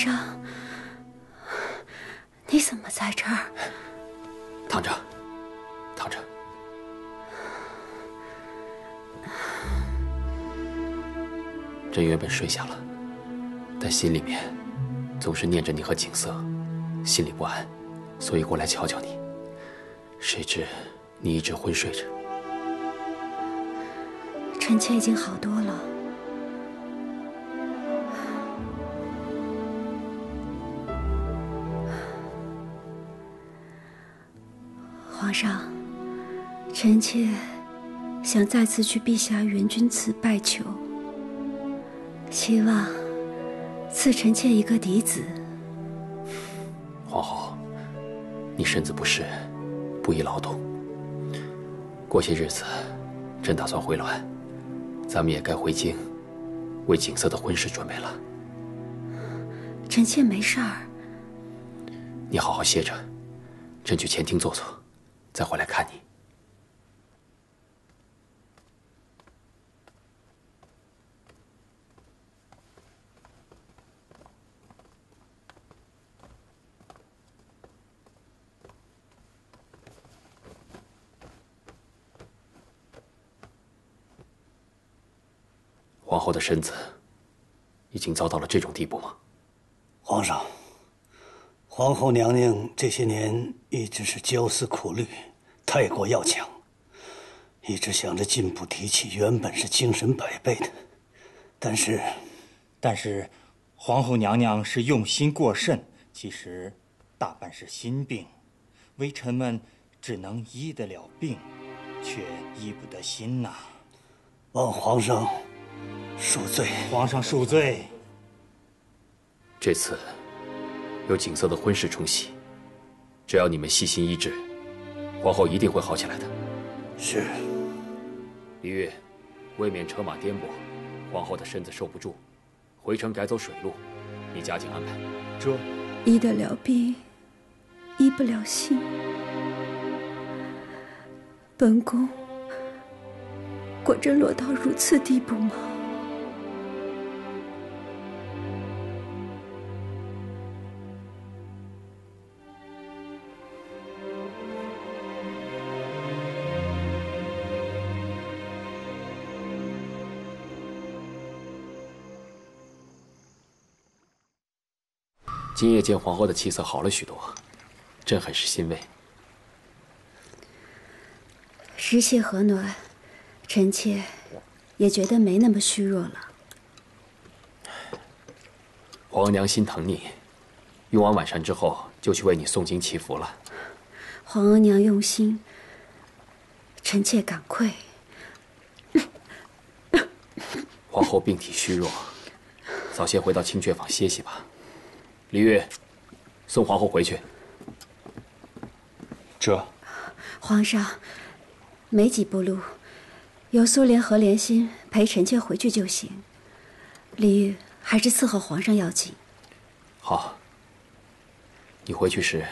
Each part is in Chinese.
上，你怎么在这儿？躺着，躺着。朕原本睡下了，但心里面总是念着你和景色，心里不安，所以过来瞧瞧你。谁知你一直昏睡着。臣妾已经好多了。皇上，臣妾想再次去陛下元君祠拜求。希望赐臣妾一个嫡子。皇后，你身子不适，不宜劳动。过些日子，朕打算回銮，咱们也该回京，为景色的婚事准备了。臣妾没事儿。你好好歇着，朕去前厅坐坐，再回来看你。皇后的身子已经糟到了这种地步吗？皇后娘娘这些年一直是焦思苦虑，太过要强，一直想着进步提气，原本是精神百倍的，但是，但是，皇后娘娘是用心过甚，其实大半是心病，微臣们只能医得了病，却医不得心呐。望皇上。恕罪，皇上恕罪。这次有景色的婚事冲喜，只要你们细心医治，皇后一定会好起来的。是。李煜，为免车马颠簸，皇后的身子受不住，回城改走水路，你加紧安排。这医得了病，医不了心。本宫果真落到如此地步吗？今夜见皇后的气色好了许多，朕很是欣慰。时气和暖，臣妾也觉得没那么虚弱了。皇娘心疼你，用完晚膳之后就去为你诵经祈福了。皇额娘用心，臣妾感愧。皇后病体虚弱，早些回到清雀坊歇息吧。李玉，送皇后回去。这，皇上，没几步路，由苏莲和莲心陪臣妾回去就行。李玉还是伺候皇上要紧。好。你回去时，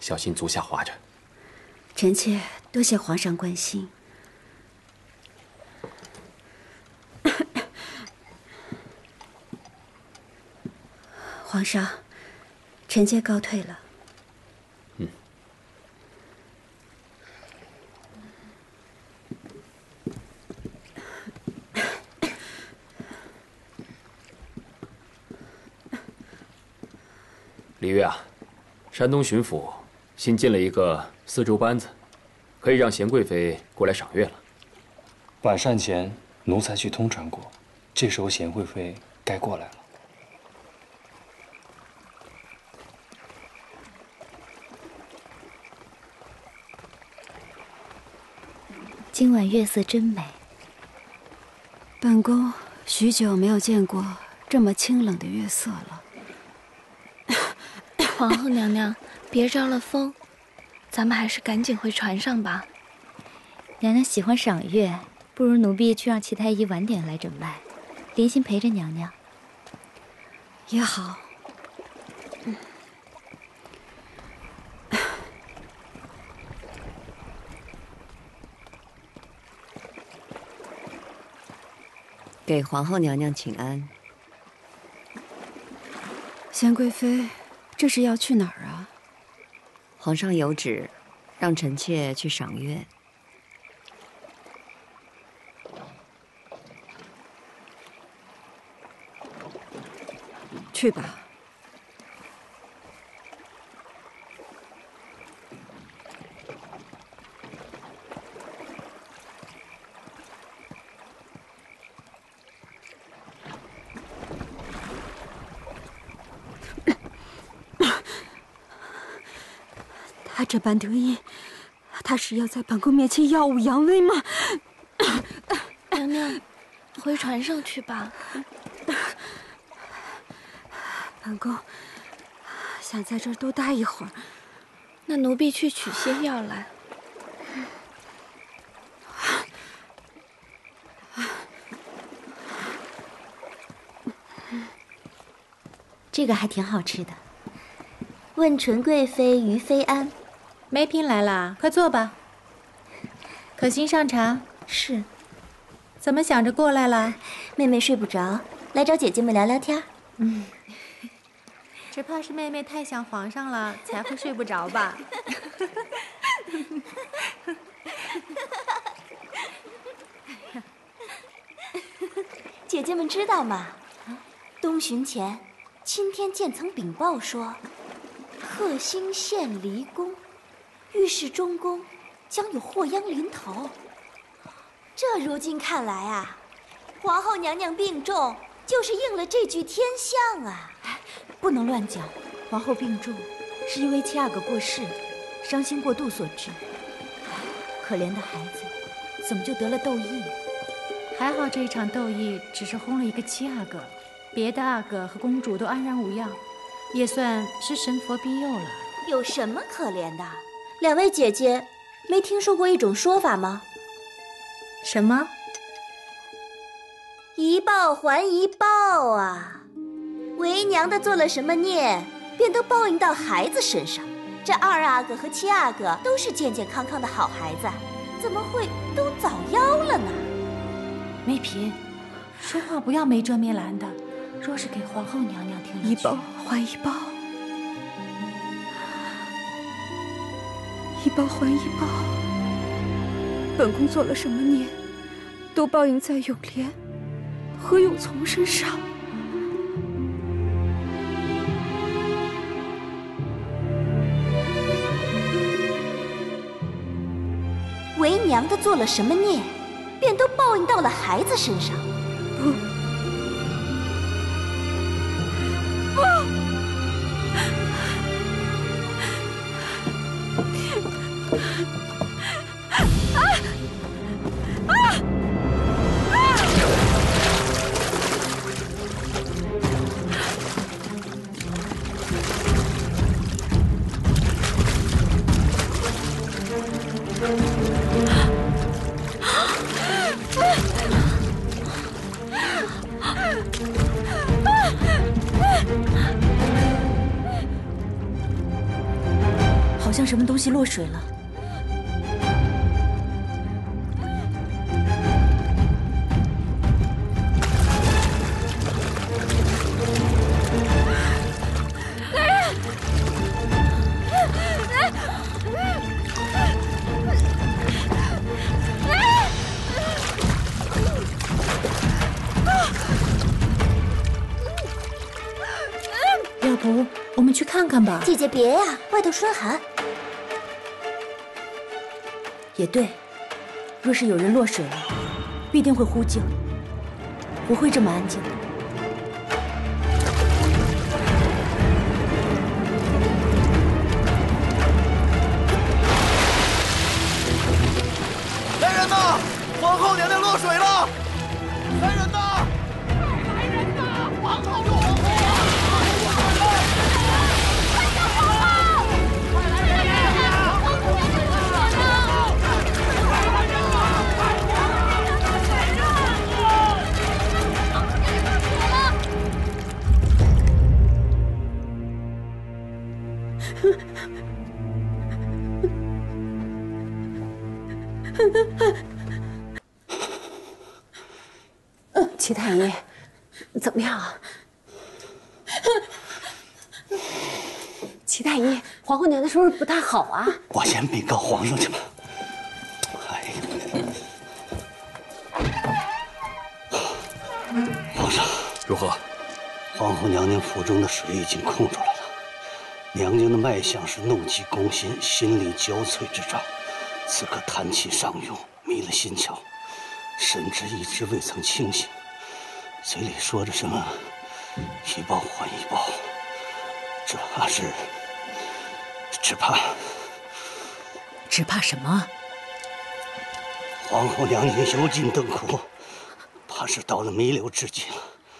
小心足下滑着。臣妾多谢皇上关心。皇上。臣妾告退了。嗯。李玉啊，山东巡抚新进了一个丝绸班子，可以让贤贵妃过来赏月了。晚膳前，奴才去通传过，这时候贤贵妃该过来了。今晚月色真美。本宫许久没有见过这么清冷的月色了。皇后娘娘，别着了风，咱们还是赶紧回船上吧。娘娘喜欢赏月，不如奴婢去让齐太医晚点来诊脉，莲心陪着娘娘。也好。给皇后娘娘请安。贤贵妃，这是要去哪儿啊？皇上有旨，让臣妾去赏月。去吧。这般得意，他是要在本宫面前耀武扬威吗？娘娘，回船上去吧。本宫想在这儿多待一会儿。那奴婢去取些药来。这个还挺好吃的。问纯贵妃于妃安。梅嫔来了，快坐吧。可心上茶。是。怎么想着过来了？妹妹睡不着，来找姐姐们聊聊天。嗯。只怕是妹妹太想皇上了，才会睡不着吧。姐姐们知道吗？东巡前，钦天监曾禀报说，贺兴县离宫。御史中宫将有祸殃临头。这如今看来啊，皇后娘娘病重，就是应了这句天象啊！不能乱讲。皇后病重，是因为七阿哥过世，伤心过度所致。可怜的孩子，怎么就得了痘疫？还好这一场痘疫只是轰了一个七阿哥，别的阿哥和公主都安然无恙，也算是神佛庇佑了。有什么可怜的？两位姐姐，没听说过一种说法吗？什么？一报还一报啊！为娘的做了什么孽，便都报应到孩子身上。这二阿哥和七阿哥都是健健康康的好孩子，怎么会都早夭了呢？梅嫔，说话不要没遮没拦的。若是给皇后娘娘听了，一报还一报。一报还一报，本宫做了什么孽，都报应在永莲和永从身上。为娘的做了什么孽，便都报应到了孩子身上。啊啊啊啊啊啊好像什么东西落水了。我们去看看吧？姐姐别呀，外头霜寒。也对，若是有人落水了，必定会呼救，不会这么安静的。来人呐！皇后娘娘落水了！齐太医，怎么样啊？齐太医，皇后娘娘是不是不太好啊？我先禀告皇上去吧。哎呀，皇上，如何？皇后娘娘腹中的水已经空出来了，娘娘的脉象是怒气攻心、心力交瘁之兆，此刻贪气上涌，迷了心窍，神志一直未曾清醒，嘴里说着什么“一报还一报”，只怕是，只怕，只怕什么？皇后娘娘油尽灯枯，怕是到了弥留之际了。